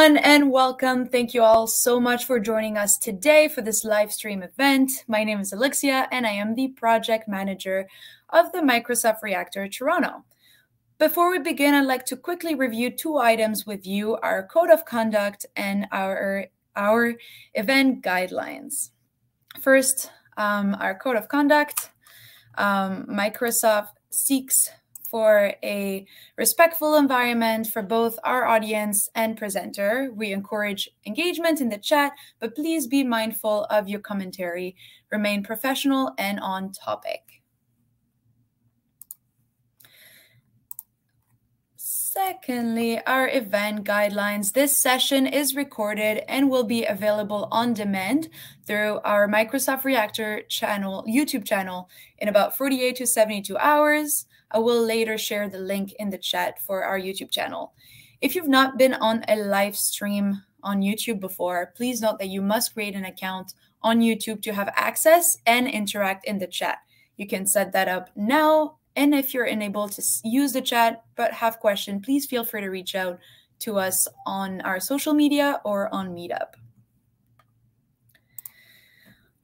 everyone, and welcome. Thank you all so much for joining us today for this live stream event. My name is Alexia, and I am the project manager of the Microsoft Reactor Toronto. Before we begin, I'd like to quickly review two items with you our code of conduct and our, our event guidelines. First, um, our code of conduct. Um, Microsoft seeks for a respectful environment for both our audience and presenter. We encourage engagement in the chat, but please be mindful of your commentary. Remain professional and on topic. Secondly, our event guidelines. This session is recorded and will be available on demand through our Microsoft Reactor channel, YouTube channel, in about 48 to 72 hours. I will later share the link in the chat for our YouTube channel. If you've not been on a live stream on YouTube before, please note that you must create an account on YouTube to have access and interact in the chat. You can set that up now. And if you're unable to use the chat but have questions, please feel free to reach out to us on our social media or on Meetup.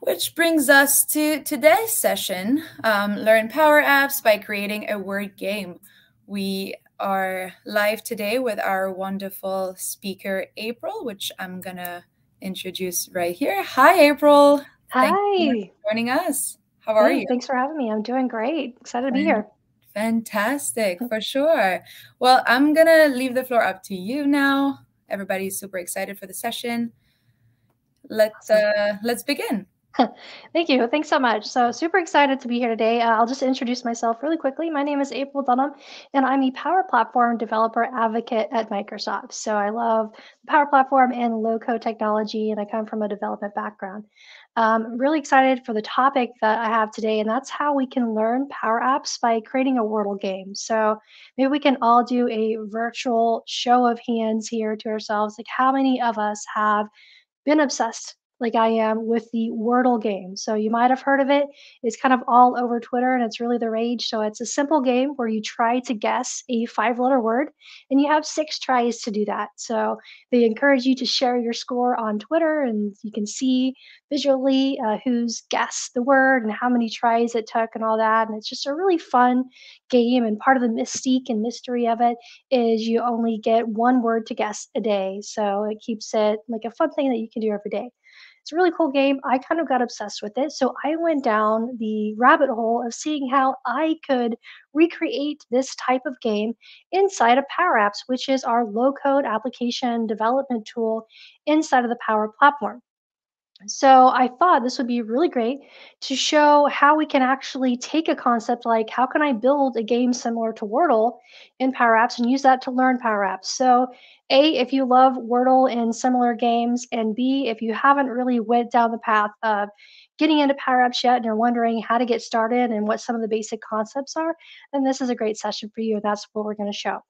Which brings us to today's session um, Learn Power Apps by Creating a Word Game. We are live today with our wonderful speaker, April, which I'm going to introduce right here. Hi, April. Hi. joining us. How are hey, you? Thanks for having me. I'm doing great. Excited to be here. Fantastic, for sure. Well, I'm going to leave the floor up to you now. Everybody's super excited for the session. Let's uh, let's begin. Thank you. Thanks so much. So, super excited to be here today. Uh, I'll just introduce myself really quickly. My name is April Dunnam, and I'm a Power Platform developer advocate at Microsoft. So, I love Power Platform and low code technology, and I come from a development background. Um, really excited for the topic that I have today, and that's how we can learn Power Apps by creating a Wordle game. So, maybe we can all do a virtual show of hands here to ourselves. Like, how many of us have been obsessed like I am with the Wordle game. So you might have heard of it. It's kind of all over Twitter and it's really the rage. So it's a simple game where you try to guess a five letter word and you have six tries to do that. So they encourage you to share your score on Twitter and you can see visually uh, who's guessed the word and how many tries it took and all that. And it's just a really fun game. And part of the mystique and mystery of it is you only get one word to guess a day. So it keeps it like a fun thing that you can do every day. It's a really cool game. I kind of got obsessed with it. So I went down the rabbit hole of seeing how I could recreate this type of game inside of Power Apps, which is our low code application development tool inside of the Power Platform. So I thought this would be really great to show how we can actually take a concept like how can I build a game similar to Wordle in Power Apps and use that to learn Power Apps. So A, if you love Wordle and similar games, and B, if you haven't really went down the path of getting into Power Apps yet and you're wondering how to get started and what some of the basic concepts are, then this is a great session for you. And that's what we're going to show.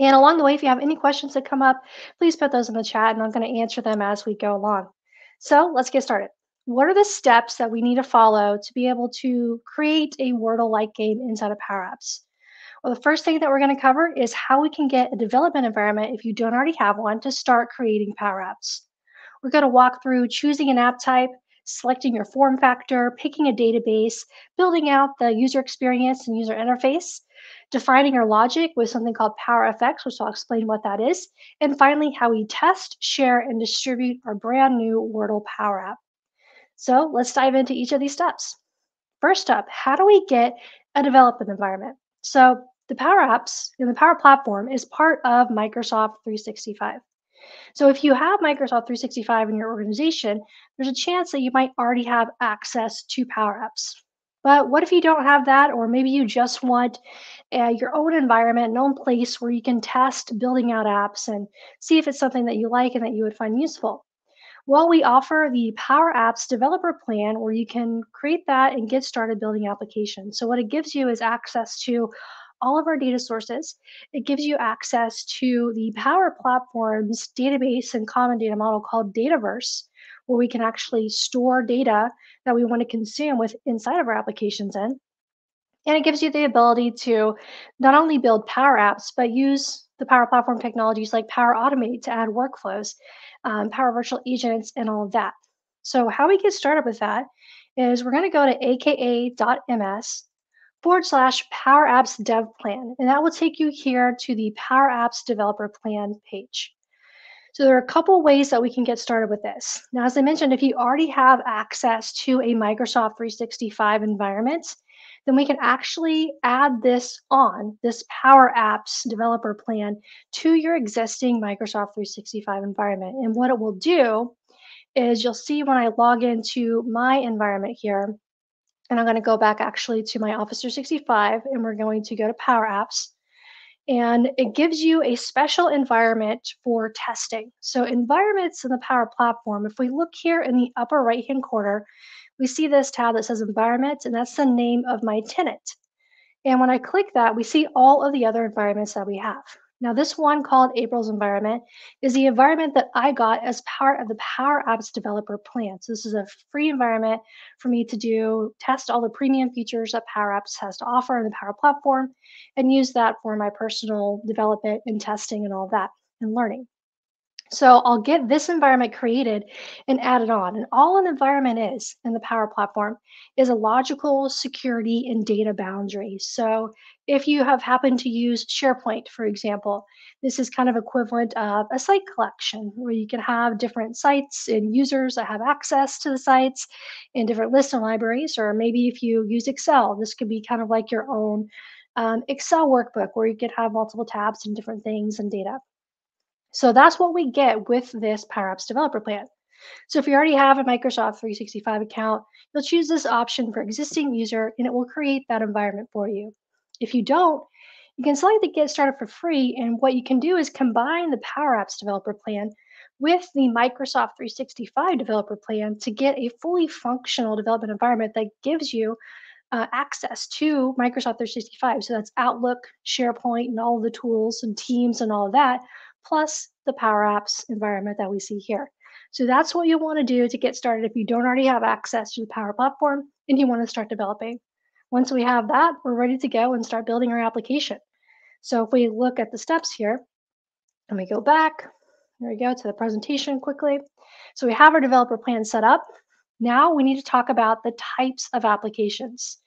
And along the way, if you have any questions that come up, please put those in the chat and I'm going to answer them as we go along. So let's get started. What are the steps that we need to follow to be able to create a Wordle-like game inside of Power Apps? Well, the first thing that we're going to cover is how we can get a development environment, if you don't already have one, to start creating Power Apps. We're going to walk through choosing an app type, selecting your form factor, picking a database, building out the user experience and user interface, defining our logic with something called PowerFX, which I'll explain what that is, and finally, how we test, share, and distribute our brand new Wordle Power App. So let's dive into each of these steps. First up, how do we get a development environment? So the Power Apps in the Power Platform is part of Microsoft 365. So if you have Microsoft 365 in your organization, there's a chance that you might already have access to Power Apps. But what if you don't have that, or maybe you just want uh, your own environment, an own place where you can test building out apps and see if it's something that you like and that you would find useful? Well, we offer the Power Apps Developer Plan where you can create that and get started building applications. So, what it gives you is access to all of our data sources. It gives you access to the Power Platform's database and common data model called Dataverse, where we can actually store data that we want to consume with inside of our applications in. And it gives you the ability to not only build Power Apps, but use the Power Platform technologies like Power Automate to add workflows, um, Power Virtual Agents, and all of that. So how we get started with that is we're going to go to aka.ms forward slash Power Apps Dev Plan, and that will take you here to the Power Apps Developer Plan page. So there are a couple ways that we can get started with this. Now, as I mentioned, if you already have access to a Microsoft 365 environment, then we can actually add this on, this Power Apps developer plan, to your existing Microsoft 365 environment. And what it will do is you'll see when I log into my environment here, and I'm going to go back actually to my Office 365, and we're going to go to Power Apps and it gives you a special environment for testing. So environments in the Power Platform, if we look here in the upper right-hand corner, we see this tab that says environment, and that's the name of my tenant. And when I click that, we see all of the other environments that we have. Now, this one called April's environment is the environment that I got as part of the Power Apps developer plan. So this is a free environment for me to do, test all the premium features that Power Apps has to offer in the Power Platform, and use that for my personal development and testing and all that and learning. So I'll get this environment created and added on. And all an environment is in the Power Platform is a logical security and data boundary. So if you have happened to use SharePoint, for example, this is kind of equivalent of a site collection where you can have different sites and users that have access to the sites and different lists and libraries. Or maybe if you use Excel, this could be kind of like your own um, Excel workbook where you could have multiple tabs and different things and data. So that's what we get with this Power Apps developer plan. So if you already have a Microsoft 365 account, you'll choose this option for existing user and it will create that environment for you. If you don't, you can select the get started for free. And what you can do is combine the Power Apps developer plan with the Microsoft 365 developer plan to get a fully functional development environment that gives you uh, access to Microsoft 365. So that's Outlook, SharePoint, and all the tools and Teams and all of that plus the Power Apps environment that we see here. So that's what you want to do to get started if you don't already have access to the Power Platform and you want to start developing. Once we have that, we're ready to go and start building our application. So if we look at the steps here, and we go back, there we go to the presentation quickly. So we have our developer plan set up. Now we need to talk about the types of applications.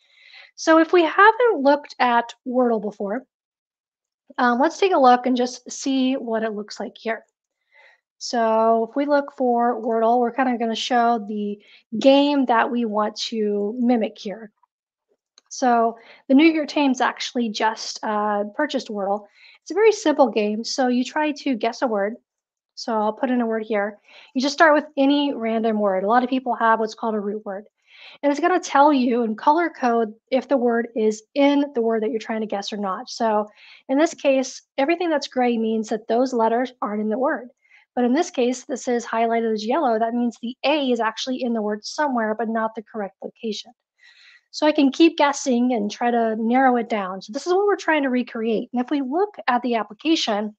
So if we haven't looked at Wordle before, um, let's take a look and just see what it looks like here. So if we look for Wordle, we're kind of going to show the game that we want to mimic here. So the New York Times actually just uh, purchased Wordle. It's a very simple game. So you try to guess a word. So I'll put in a word here. You just start with any random word. A lot of people have what's called a root word. And it's going to tell you in color code if the word is in the word that you're trying to guess or not. So in this case, everything that's gray means that those letters aren't in the word. But in this case, this is highlighted as yellow. That means the A is actually in the word somewhere, but not the correct location. So I can keep guessing and try to narrow it down. So this is what we're trying to recreate. And if we look at the application,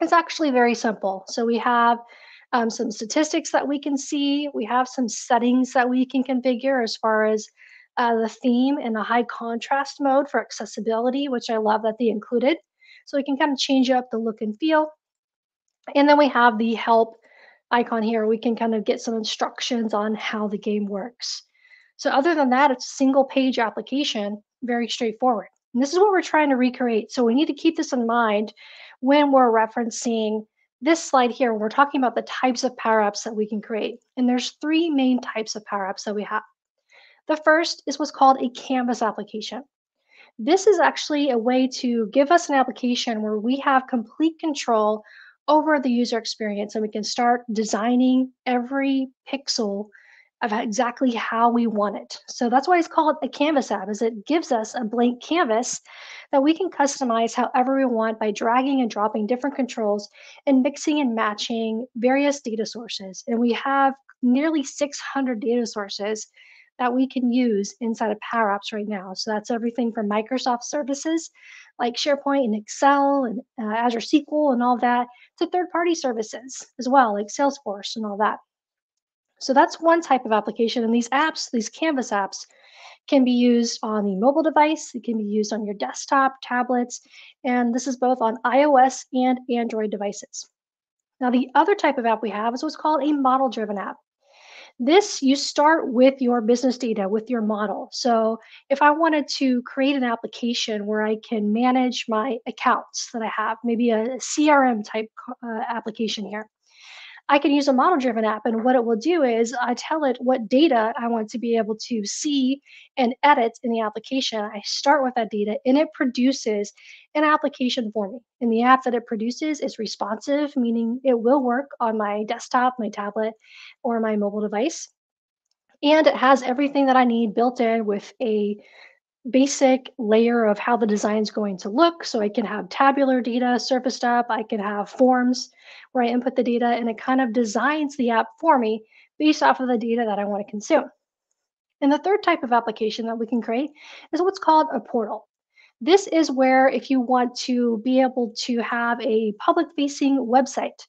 it's actually very simple. So we have um, some statistics that we can see. We have some settings that we can configure as far as uh, the theme and the high contrast mode for accessibility, which I love that they included. So we can kind of change up the look and feel. And then we have the help icon here. We can kind of get some instructions on how the game works. So other than that, it's a single page application, very straightforward. And this is what we're trying to recreate. So we need to keep this in mind when we're referencing this slide here, we're talking about the types of power apps that we can create. And there's three main types of power apps that we have. The first is what's called a Canvas application. This is actually a way to give us an application where we have complete control over the user experience and we can start designing every pixel of exactly how we want it. So that's why it's called a Canvas app, is it gives us a blank canvas that we can customize however we want by dragging and dropping different controls and mixing and matching various data sources. And we have nearly 600 data sources that we can use inside of Power Apps right now. So that's everything from Microsoft services like SharePoint and Excel and uh, Azure SQL and all that to third party services as well, like Salesforce and all that. So that's one type of application. And these apps, these Canvas apps, can be used on the mobile device, it can be used on your desktop, tablets, and this is both on iOS and Android devices. Now, the other type of app we have is what's called a model driven app. This, you start with your business data, with your model. So, if I wanted to create an application where I can manage my accounts that I have, maybe a CRM type uh, application here, I can use a model driven app. And what it will do is I tell it what data I want to be able to see and edit in the application. I start with that data and it produces an application for me. And the app that it produces is responsive, meaning it will work on my desktop, my tablet, or my mobile device. And it has everything that I need built in with a basic layer of how the design is going to look. So I can have tabular data surfaced up. I can have forms where I input the data and it kind of designs the app for me based off of the data that I want to consume. And the third type of application that we can create is what's called a portal. This is where if you want to be able to have a public facing website,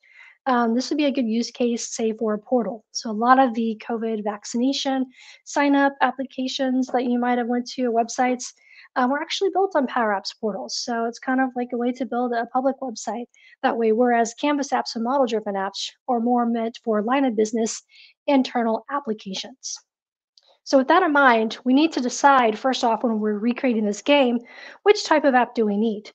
um, this would be a good use case, say, for a portal. So a lot of the COVID vaccination sign up applications that you might have went to websites um, were actually built on Power Apps portals. So it's kind of like a way to build a public website that way. Whereas Canvas apps and model-driven apps are more meant for line of business internal applications. So with that in mind, we need to decide first off when we're recreating this game, which type of app do we need?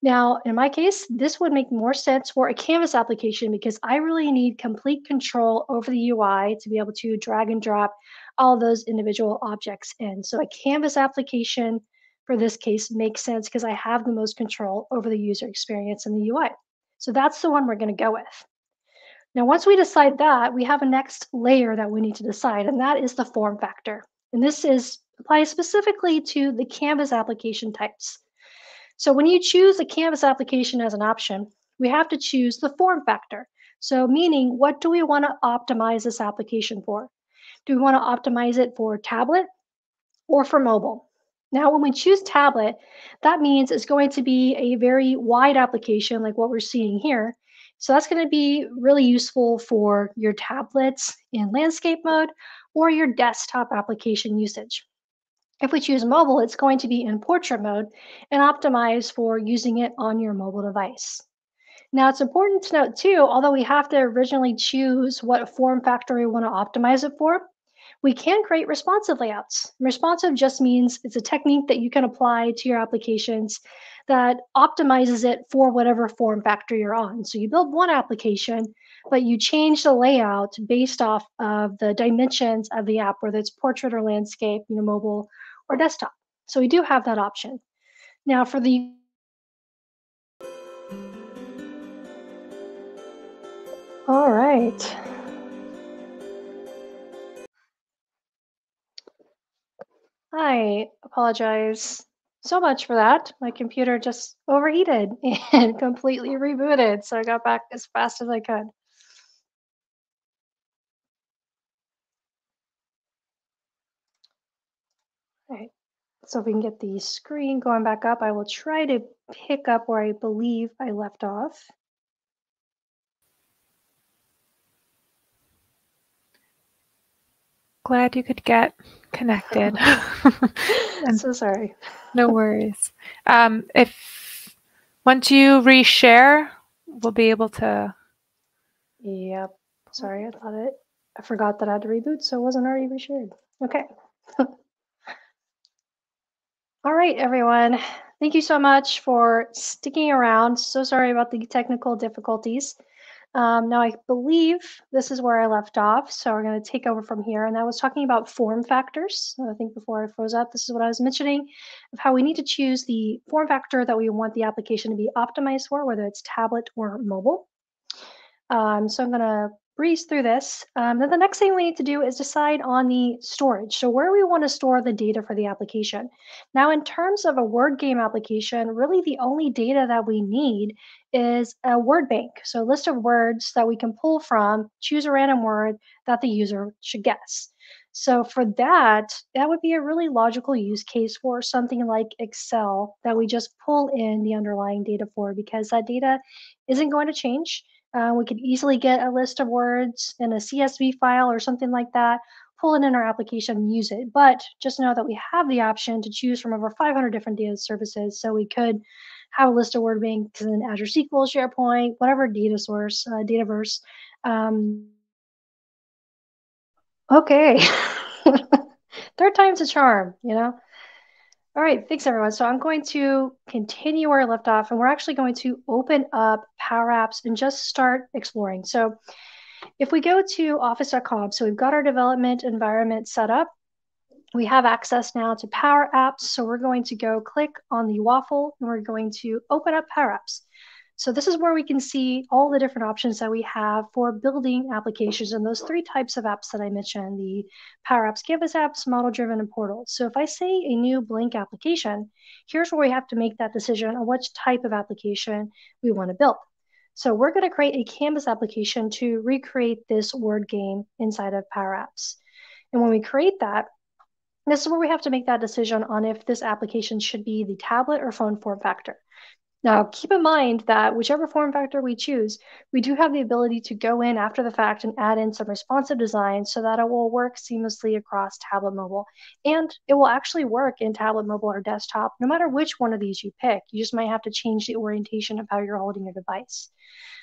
Now, in my case, this would make more sense for a Canvas application because I really need complete control over the UI to be able to drag and drop all those individual objects in. So a Canvas application for this case makes sense because I have the most control over the user experience in the UI. So that's the one we're going to go with. Now, once we decide that, we have a next layer that we need to decide, and that is the form factor. And this is applies specifically to the Canvas application types. So when you choose a Canvas application as an option, we have to choose the form factor. So meaning, what do we want to optimize this application for? Do we want to optimize it for tablet or for mobile? Now, when we choose tablet, that means it's going to be a very wide application like what we're seeing here. So that's going to be really useful for your tablets in landscape mode or your desktop application usage. If we choose mobile, it's going to be in portrait mode and optimized for using it on your mobile device. Now, it's important to note too, although we have to originally choose what form factor we want to optimize it for, we can create responsive layouts. Responsive just means it's a technique that you can apply to your applications that optimizes it for whatever form factor you're on. So you build one application, but you change the layout based off of the dimensions of the app, whether it's portrait or landscape, you know, mobile or desktop. So we do have that option. Now for the All right. I apologize so much for that. My computer just overheated and completely rebooted, so I got back as fast as I could. Right. So if we can get the screen going back up, I will try to pick up where I believe I left off. Glad you could get connected. I'm so sorry. no worries. Um, if once you reshare, we'll be able to. Yep. Sorry, I thought it. I forgot that I had to reboot, so it wasn't already reshared. Okay. All right, everyone. Thank you so much for sticking around. So sorry about the technical difficulties. Um, now, I believe this is where I left off, so we're going to take over from here. And I was talking about form factors. I think before I froze up, this is what I was mentioning of how we need to choose the form factor that we want the application to be optimized for, whether it's tablet or mobile. Um, so I'm going to breeze through this. Um, then the next thing we need to do is decide on the storage. So where we want to store the data for the application. Now, in terms of a word game application, really the only data that we need is a word bank. So a list of words that we can pull from, choose a random word that the user should guess. So for that, that would be a really logical use case for something like Excel that we just pull in the underlying data for because that data isn't going to change. Uh, we could easily get a list of words in a CSV file or something like that, pull it in our application and use it. But just know that we have the option to choose from over 500 different data services. So we could have a list of word banks in Azure SQL, SharePoint, whatever data source, uh, Dataverse. Um, okay. Third time's a charm, you know? All right, thanks everyone. So I'm going to continue where I left off, and we're actually going to open up Power Apps and just start exploring. So if we go to office.com, so we've got our development environment set up. We have access now to Power Apps. So we're going to go click on the waffle and we're going to open up Power Apps. So this is where we can see all the different options that we have for building applications and those three types of apps that I mentioned, the Power Apps, Canvas apps, model-driven, and portals. So if I say a new blank application, here's where we have to make that decision on which type of application we want to build. So we're going to create a Canvas application to recreate this word game inside of Power Apps. And when we create that, this is where we have to make that decision on if this application should be the tablet or phone form factor. Now, keep in mind that whichever form factor we choose, we do have the ability to go in after the fact and add in some responsive design so that it will work seamlessly across tablet mobile. And it will actually work in tablet mobile or desktop, no matter which one of these you pick. You just might have to change the orientation of how you're holding your device.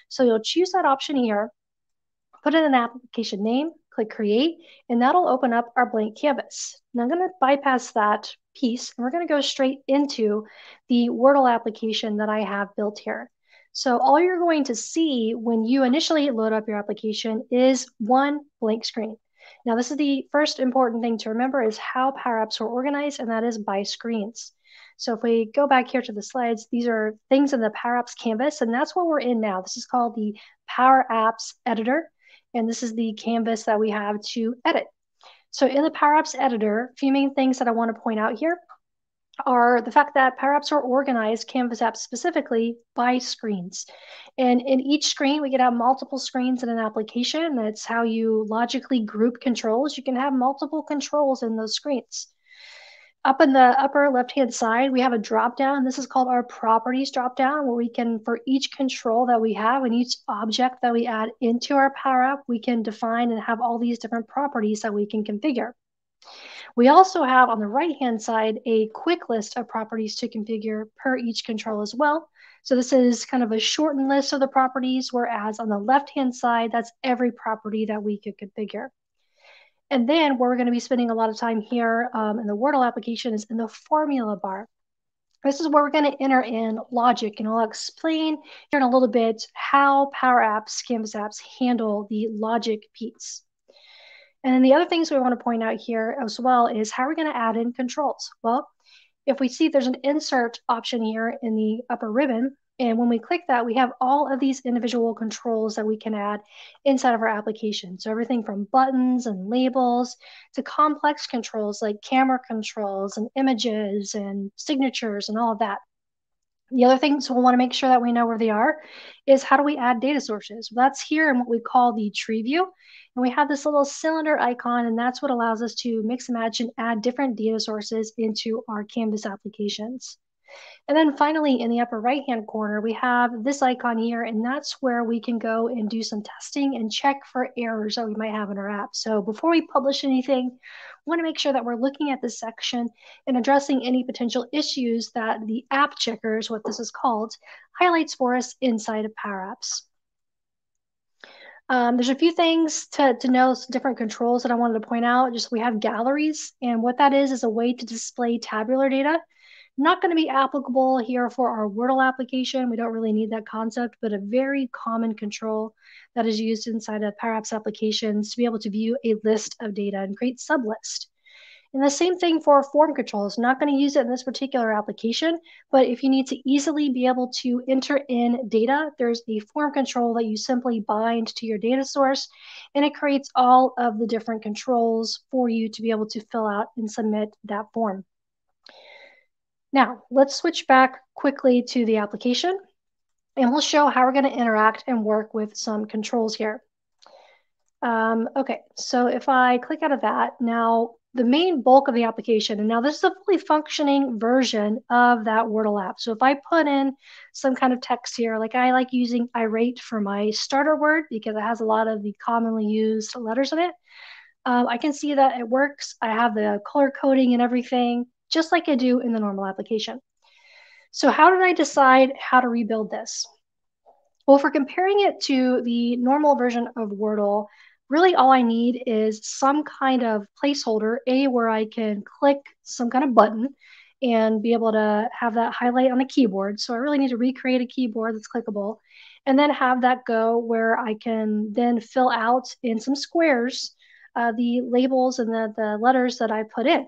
So you'll choose that option here, put in an application name, click create, and that'll open up our blank canvas. Now I'm going to bypass that piece and we're going to go straight into the Wordle application that I have built here. So all you're going to see when you initially load up your application is one blank screen. Now this is the first important thing to remember is how Power Apps are organized and that is by screens. So if we go back here to the slides, these are things in the Power Apps canvas and that's what we're in now. This is called the Power Apps editor. And this is the canvas that we have to edit. So in the Power Apps editor, a few main things that I want to point out here are the fact that Power Apps are organized, Canvas apps specifically, by screens. And in each screen, we can have multiple screens in an application. That's how you logically group controls. You can have multiple controls in those screens. Up in the upper left-hand side, we have a drop-down. This is called our properties drop-down, where we can, for each control that we have and each object that we add into our Power App, we can define and have all these different properties that we can configure. We also have on the right-hand side a quick list of properties to configure per each control as well. So this is kind of a shortened list of the properties, whereas on the left-hand side, that's every property that we could configure. And then where we're going to be spending a lot of time here um, in the Wordle application is in the formula bar. This is where we're going to enter in logic, and I'll explain here in a little bit how Power Apps, Canvas apps handle the logic piece. And then the other things we want to point out here as well is how we're going to add in controls. Well, if we see there's an insert option here in the upper ribbon, and when we click that, we have all of these individual controls that we can add inside of our application. So everything from buttons and labels to complex controls like camera controls and images and signatures and all of that. The other things we'll want to make sure that we know where they are is how do we add data sources? That's here in what we call the tree view. And we have this little cylinder icon, and that's what allows us to mix and match and add different data sources into our Canvas applications. And then finally, in the upper right-hand corner, we have this icon here, and that's where we can go and do some testing and check for errors that we might have in our app. So before we publish anything, we want to make sure that we're looking at this section and addressing any potential issues that the app checkers, what this is called, highlights for us inside of Power Apps. Um, there's a few things to, to know, different controls that I wanted to point out. Just we have galleries, and what that is is a way to display tabular data not going to be applicable here for our Wordle application. We don't really need that concept, but a very common control that is used inside of Power Apps applications to be able to view a list of data and create sublist. And the same thing for form controls. Not going to use it in this particular application, but if you need to easily be able to enter in data, there's a form control that you simply bind to your data source, and it creates all of the different controls for you to be able to fill out and submit that form. Now, let's switch back quickly to the application and we'll show how we're going to interact and work with some controls here. Um, okay, so if I click out of that, now the main bulk of the application, and now this is a fully functioning version of that Wordle app. So if I put in some kind of text here, like I like using irate for my starter word because it has a lot of the commonly used letters in it. um, I can see that it works. I have the color coding and everything, just like I do in the normal application. So how did I decide how to rebuild this? Well, for comparing it to the normal version of Wordle, really all I need is some kind of placeholder, A, where I can click some kind of button and be able to have that highlight on the keyboard. So I really need to recreate a keyboard that's clickable and then have that go where I can then fill out in some squares uh, the labels and the, the letters that I put in.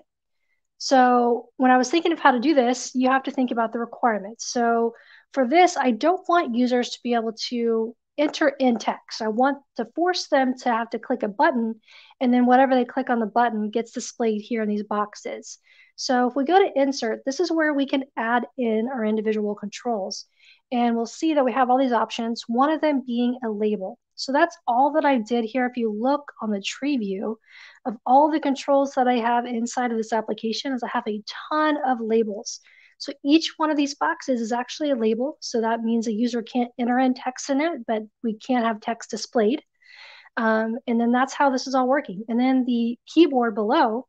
So when I was thinking of how to do this, you have to think about the requirements. So for this, I don't want users to be able to enter in text. I want to force them to have to click a button, and then whatever they click on the button gets displayed here in these boxes. So if we go to insert, this is where we can add in our individual controls. And we'll see that we have all these options, one of them being a label. So that's all that I did here. If you look on the tree view of all the controls that I have inside of this application is I have a ton of labels. So each one of these boxes is actually a label. So that means a user can't enter in text in it, but we can't have text displayed. Um, and then that's how this is all working. And then the keyboard below,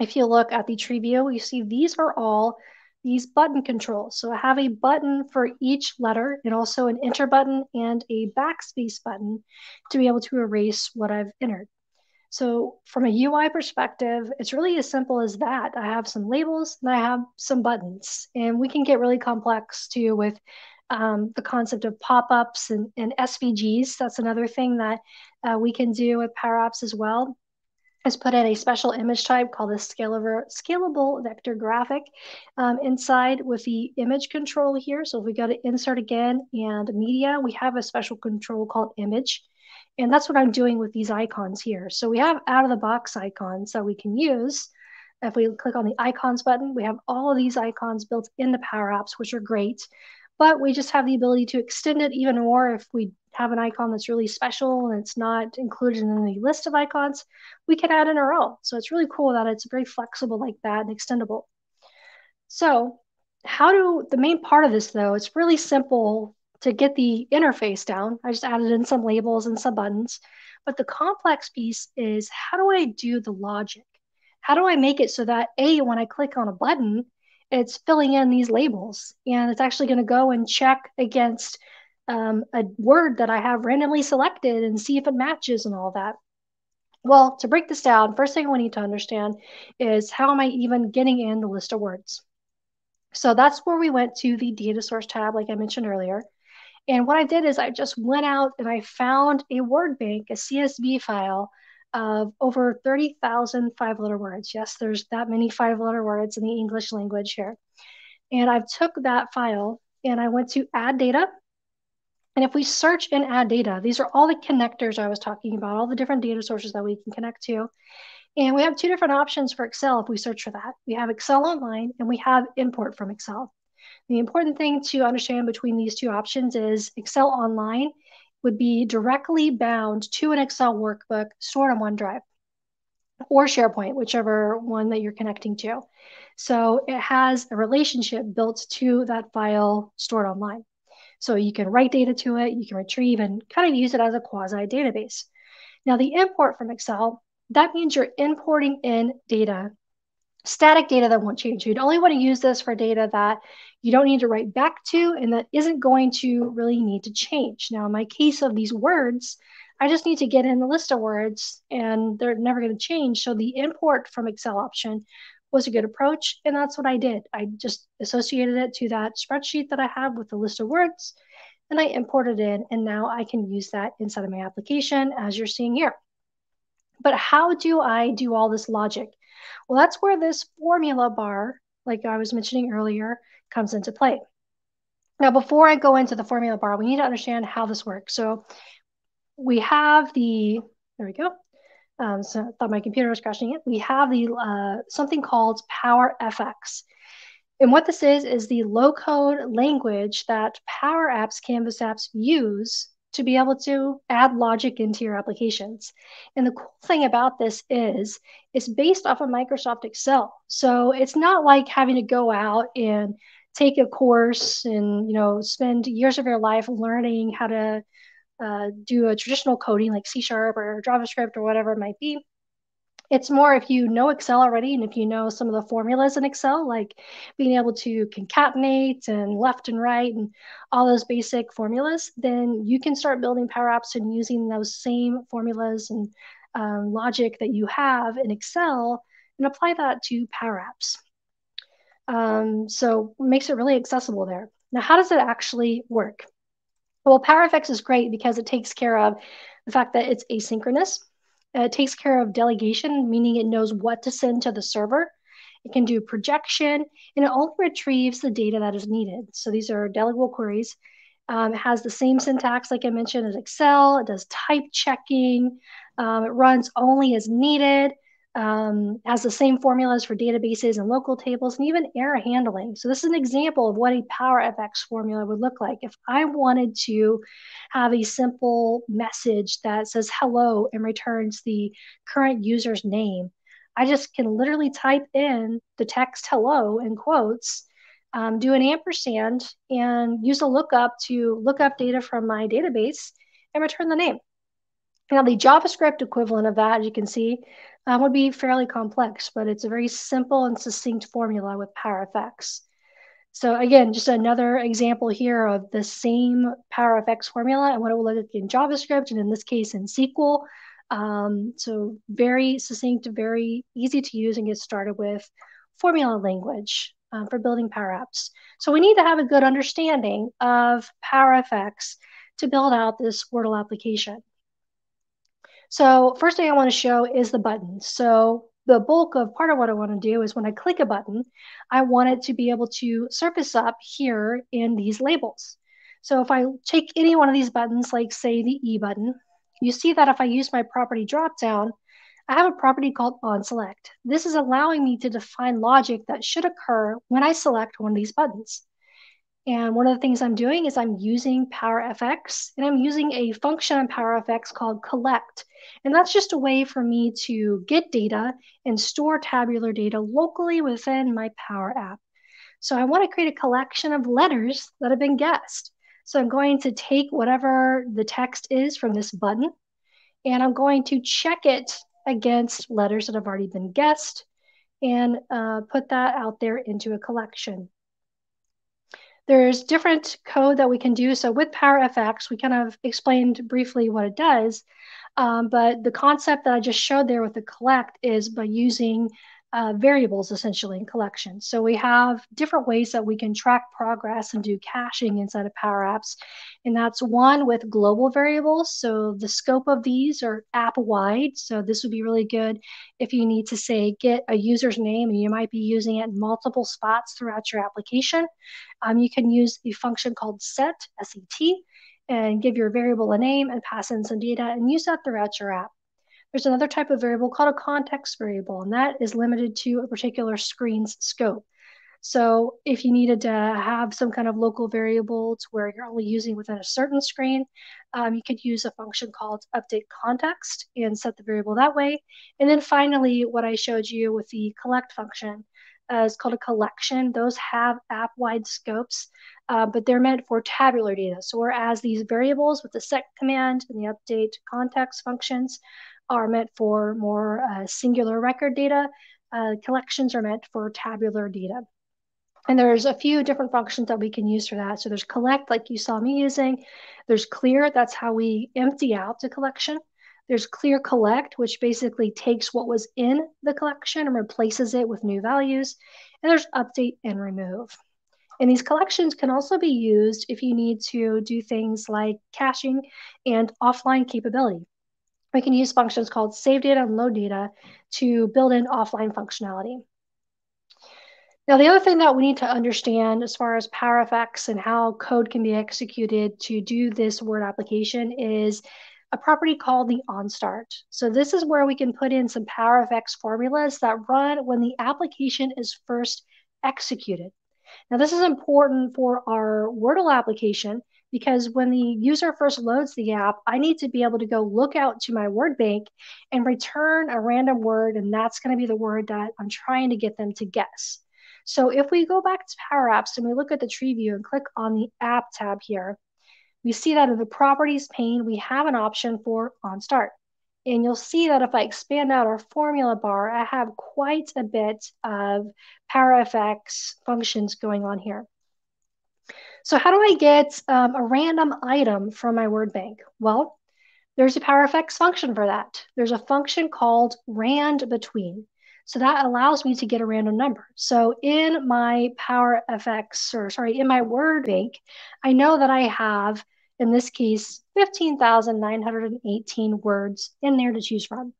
if you look at the tree view, you see these are all these button controls. So I have a button for each letter and also an enter button and a backspace button to be able to erase what I've entered. So from a UI perspective, it's really as simple as that. I have some labels and I have some buttons, and we can get really complex too with um, the concept of pop-ups and, and, SVGs. That's another thing that uh, we can do with Power Apps as well is put in a special image type called a scalable, scalable vector graphic um, inside with the image control here. So if we go to insert again and media, we have a special control called image. And that's what I'm doing with these icons here. So we have out of the box icons that we can use. If we click on the icons button, we have all of these icons built in the Power Apps, which are great. But we just have the ability to extend it even more if we have an icon that's really special and it's not included in the list of icons, we can add in our own. So it's really cool that it's very flexible like that and extendable. So how do the main part of this though, it's really simple to get the interface down. I just added in some labels and some buttons. But the complex piece is how do I do the logic? How do I make it so that A, when I click on a button, it's filling in these labels and it's actually going to go and check against um, a word that I have randomly selected and see if it matches and all that. Well, to break this down, first thing we need to understand is how am I even getting in the list of words? So that's where we went to the data source tab, like I mentioned earlier. And what I did is I just went out and I found a word bank, a CSV file of over 30,000 five letter words. Yes, there's that many five letter words in the English language here. And I took that file and I went to add data and if we search and add data, these are all the connectors I was talking about, all the different data sources that we can connect to. And we have two different options for Excel if we search for that. We have Excel Online and we have import from Excel. The important thing to understand between these two options is Excel Online would be directly bound to an Excel workbook stored on OneDrive or SharePoint, whichever one that you're connecting to. So it has a relationship built to that file stored online. So you can write data to it, you can retrieve and kind of use it as a quasi database. Now, the import from Excel, that means you're importing in data, static data that won't change. You'd only want to use this for data that you don't need to write back to and that isn't going to really need to change. Now, in my case of these words, I just need to get in the list of words and they're never going to change. So the import from Excel option was a good approach. And that's what I did. I just associated it to that spreadsheet that I have with the list of words and I imported in. And now I can use that inside of my application as you're seeing here. But how do I do all this logic? Well, that's where this formula bar, like I was mentioning earlier, comes into play. Now, before I go into the formula bar, we need to understand how this works. So we have the, there we go. Um, so I thought my computer was crashing it. We have the uh, something called Power FX. And what this is, is the low code language that Power Apps, Canvas apps use to be able to add logic into your applications. And the cool thing about this is it's based off of Microsoft Excel. So it's not like having to go out and take a course and you know spend years of your life learning how to uh, do a traditional coding like C sharp or JavaScript or whatever it might be. It's more if you know Excel already and if you know some of the formulas in Excel, like being able to concatenate and left and right and all those basic formulas, then you can start building Power Apps and using those same formulas and um, logic that you have in Excel and apply that to Power Apps. Um, so makes it really accessible there. Now, how does it actually work? Well, PowerFX is great because it takes care of the fact that it's asynchronous. Uh, it takes care of delegation, meaning it knows what to send to the server. It can do projection, and it only retrieves the data that is needed. So these are delegable queries. Um, it has the same syntax, like I mentioned, as Excel. It does type checking. Um, it runs only as needed um, has the same formulas for databases and local tables and even error handling. So this is an example of what a PowerFX formula would look like. If I wanted to have a simple message that says hello and returns the current user's name, I just can literally type in the text hello in quotes, um, do an ampersand, and use a lookup to look up data from my database and return the name. Now, the JavaScript equivalent of that, as you can see, um, would be fairly complex, but it's a very simple and succinct formula with PowerFX. So again, just another example here of the same PowerFX formula and what it will look like in JavaScript, and in this case in SQL. Um, so very succinct, very easy to use and get started with formula language um, for building Power Apps. So we need to have a good understanding of PowerFX to build out this Wordle application. So first thing I want to show is the button. So the bulk of part of what I want to do is when I click a button, I want it to be able to surface up here in these labels. So if I take any one of these buttons, like say the E button, you see that if I use my property dropdown, I have a property called onSelect. This is allowing me to define logic that should occur when I select one of these buttons. And one of the things I'm doing is I'm using PowerFX and I'm using a function in PowerFX called collect. And that's just a way for me to get data and store tabular data locally within my Power App. So I want to create a collection of letters that have been guessed. So I'm going to take whatever the text is from this button and I'm going to check it against letters that have already been guessed and uh, put that out there into a collection. There's different code that we can do. So with PowerFX, we kind of explained briefly what it does. Um, but the concept that I just showed there with the collect is by using uh, variables essentially in collections. So we have different ways that we can track progress and do caching inside of Power Apps. And that's one with global variables. So the scope of these are app wide. So this would be really good if you need to say get a user's name and you might be using it in multiple spots throughout your application. Um, you can use a function called set, S-E-T, and give your variable a name and pass in some data and use that throughout your app. There's another type of variable called a context variable, and that is limited to a particular screen's scope. So if you needed to have some kind of local variable to where you're only using within a certain screen, um, you could use a function called update context and set the variable that way. And then finally, what I showed you with the collect function uh, is called a collection. Those have app-wide scopes, uh, but they're meant for tabular data. So whereas these variables with the set command and the update context functions are meant for more uh, singular record data. Uh, collections are meant for tabular data. And there's a few different functions that we can use for that. So there's collect, like you saw me using. There's clear, that's how we empty out the collection. There's clear collect, which basically takes what was in the collection and replaces it with new values. And there's update and remove. And these collections can also be used if you need to do things like caching and offline capability we can use functions called save data and load data to build in offline functionality. Now, the other thing that we need to understand as far as PowerFX and how code can be executed to do this Word application is a property called the onStart. So this is where we can put in some PowerFX formulas that run when the application is first executed. Now, this is important for our Wordle application because when the user first loads the app, I need to be able to go look out to my word bank and return a random word, and that's going to be the word that I'm trying to get them to guess. So if we go back to Power Apps and we look at the tree view and click on the App tab here, we see that in the Properties pane, we have an option for on start. And you'll see that if I expand out our formula bar, I have quite a bit of PowerFX functions going on here. So how do I get um, a random item from my word bank? Well, there's a PowerFX function for that. There's a function called rand between. So that allows me to get a random number. So in my PowerFX, or sorry, in my word bank, I know that I have, in this case, 15,918 words in there to choose from.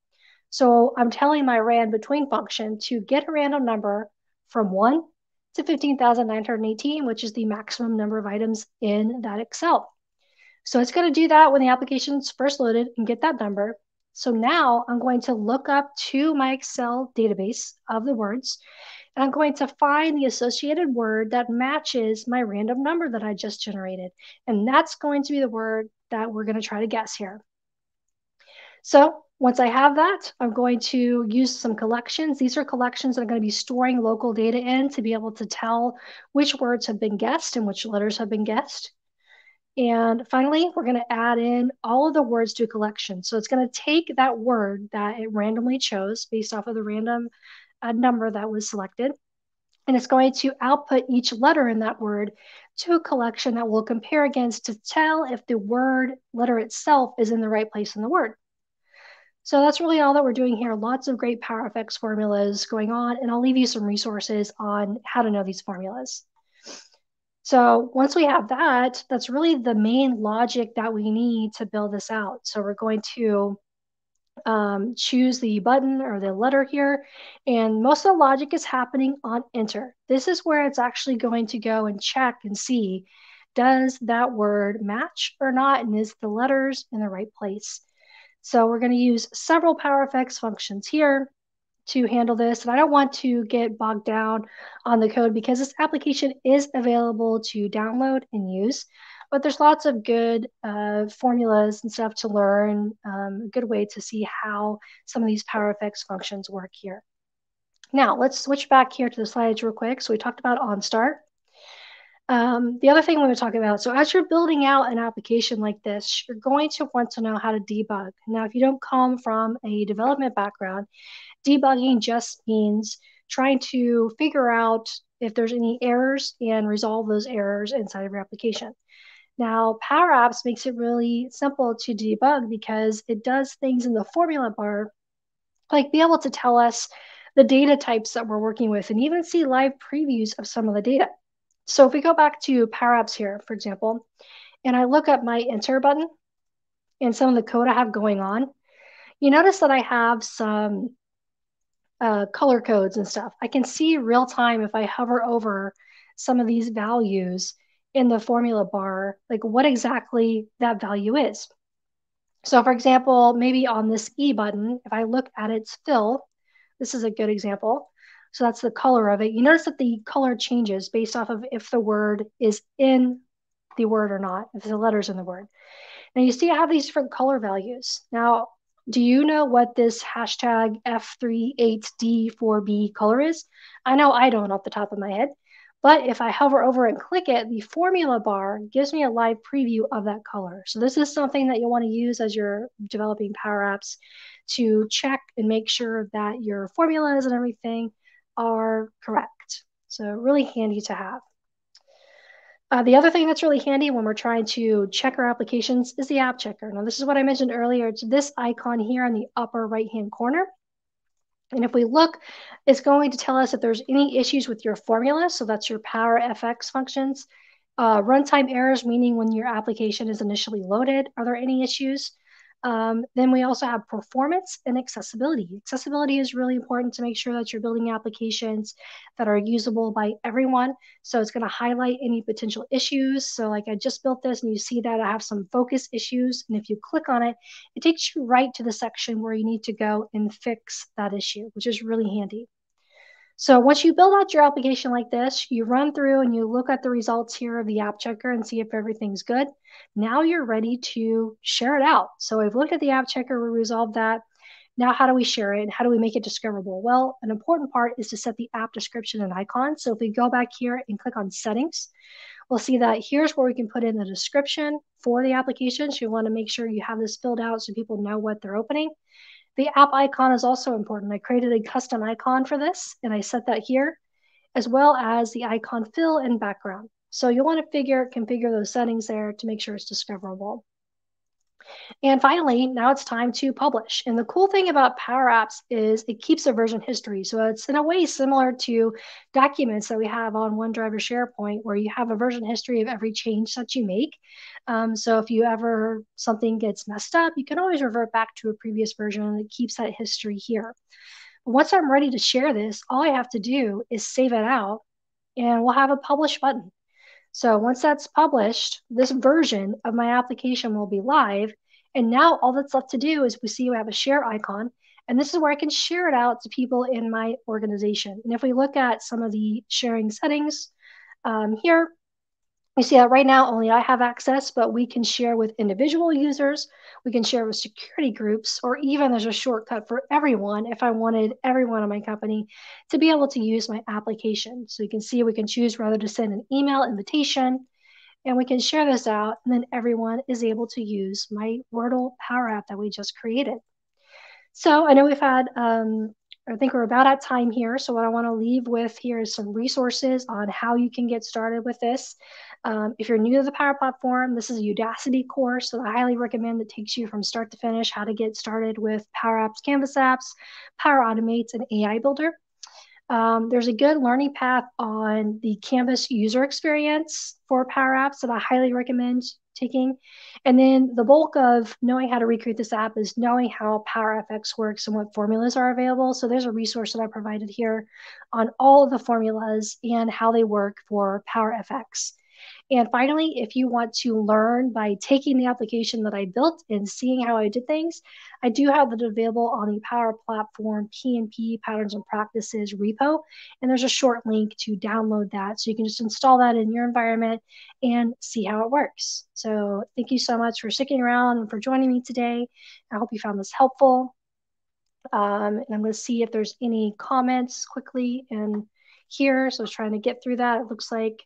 So I'm telling my rand between function to get a random number from 1 to 15,918, which is the maximum number of items in that Excel. So it's going to do that when the application is first loaded and get that number. So now I'm going to look up to my Excel database of the words, and I'm going to find the associated word that matches my random number that I just generated. And that's going to be the word that we're going to try to guess here. So once I have that, I'm going to use some collections. These are collections that I'm going to be storing local data in to be able to tell which words have been guessed and which letters have been guessed. And finally, we're going to add in all of the words to a collection. So it's going to take that word that it randomly chose based off of the random uh, number that was selected. And it's going to output each letter in that word to a collection that we'll compare against to tell if the word letter itself is in the right place in the word. So that's really all that we're doing here. Lots of great PowerFX formulas going on, and I'll leave you some resources on how to know these formulas. So once we have that, that's really the main logic that we need to build this out. So we're going to um, choose the button or the letter here, and most of the logic is happening on enter. This is where it's actually going to go and check and see, does that word match or not, and is the letters in the right place? So we're going to use several power PowerFX functions here to handle this. And I don't want to get bogged down on the code because this application is available to download and use. But there's lots of good uh, formulas and stuff to learn, um, a good way to see how some of these power PowerFX functions work here. Now, let's switch back here to the slides real quick. So we talked about OnStart. Um, the other thing going to talk about, so as you're building out an application like this, you're going to want to know how to debug. Now, if you don't come from a development background, debugging just means trying to figure out if there's any errors and resolve those errors inside of your application. Now, Power Apps makes it really simple to debug because it does things in the formula bar, like be able to tell us the data types that we're working with and even see live previews of some of the data. So if we go back to Power Apps here, for example, and I look at my enter button and some of the code I have going on, you notice that I have some uh, color codes and stuff. I can see real time if I hover over some of these values in the formula bar, like what exactly that value is. So for example, maybe on this E button, if I look at its fill, this is a good example. So that's the color of it. You notice that the color changes based off of if the word is in the word or not, if the letter's in the word. Now you see I have these different color values. Now, do you know what this hashtag F38D4B color is? I know I don't off the top of my head, but if I hover over and click it, the formula bar gives me a live preview of that color. So this is something that you'll want to use as you're developing Power Apps to check and make sure that your formulas and everything are correct. So really handy to have. Uh, the other thing that's really handy when we're trying to check our applications is the app checker. Now, this is what I mentioned earlier. It's this icon here in the upper right-hand corner. And if we look, it's going to tell us if there's any issues with your formula. So that's your Power FX functions. Uh, runtime errors, meaning when your application is initially loaded. Are there any issues? Um, then we also have performance and accessibility. Accessibility is really important to make sure that you're building applications that are usable by everyone. So it's going to highlight any potential issues. So like I just built this and you see that I have some focus issues. And if you click on it, it takes you right to the section where you need to go and fix that issue, which is really handy. So once you build out your application like this, you run through and you look at the results here of the app checker and see if everything's good. Now you're ready to share it out. So we've looked at the app checker, we resolved that. Now, how do we share it? How do we make it discoverable? Well, an important part is to set the app description and icon. So if we go back here and click on settings, we'll see that here's where we can put in the description for the application. So you want to make sure you have this filled out so people know what they're opening. The app icon is also important. I created a custom icon for this and I set that here, as well as the icon fill and background. So you'll want to figure configure those settings there to make sure it's discoverable. And finally, now it's time to publish. And the cool thing about Power Apps is it keeps a version history. So it's in a way similar to documents that we have on OneDrive or SharePoint, where you have a version history of every change that you make. Um, so if you ever something gets messed up, you can always revert back to a previous version and it keeps that history here. Once I'm ready to share this, all I have to do is save it out and we'll have a publish button. So once that's published, this version of my application will be live. And now all that's left to do is we see we have a share icon. And this is where I can share it out to people in my organization. And if we look at some of the sharing settings um, here, you see that right now only I have access, but we can share with individual users, we can share with security groups, or even there's a shortcut for everyone if I wanted everyone in my company to be able to use my application. So you can see we can choose whether to send an email invitation, and we can share this out, and then everyone is able to use my Wordle Power App that we just created. So I know we've had um, I think we're about at time here. So what I want to leave with here is some resources on how you can get started with this. Um, if you're new to the Power Platform, this is a Udacity course that I highly recommend that takes you from start to finish how to get started with Power Apps, Canvas apps, Power Automates, and AI Builder. Um, there's a good learning path on the Canvas user experience for Power Apps that I highly recommend taking. And then the bulk of knowing how to recreate this app is knowing how PowerFX works and what formulas are available. So there's a resource that I provided here on all of the formulas and how they work for PowerFX. And finally, if you want to learn by taking the application that I built and seeing how I did things, I do have it available on the Power Platform PNP Patterns and Practices repo. And there's a short link to download that. So you can just install that in your environment and see how it works. So thank you so much for sticking around and for joining me today. I hope you found this helpful. Um, and I'm going to see if there's any comments quickly in here. So I was trying to get through that. It looks like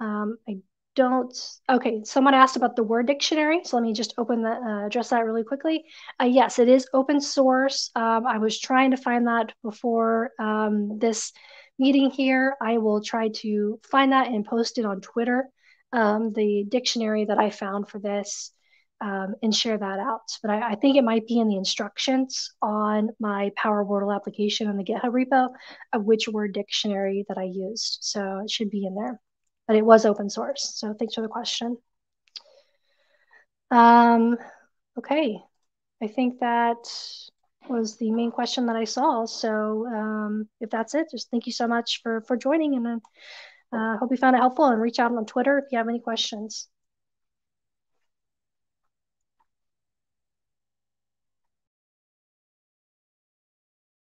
um, I don't. Okay, someone asked about the word dictionary, so let me just open the uh, address that really quickly. Uh, yes, it is open source. Um, I was trying to find that before um, this meeting here. I will try to find that and post it on Twitter, um, the dictionary that I found for this, um, and share that out. But I, I, think it might be in the instructions on my Power Wordle application on the GitHub repo of which word dictionary that I used. So it should be in there but it was open source. So thanks for the question. Um, okay, I think that was the main question that I saw. So um, if that's it, just thank you so much for for joining, and uh, hope you found it helpful. And reach out on Twitter if you have any questions.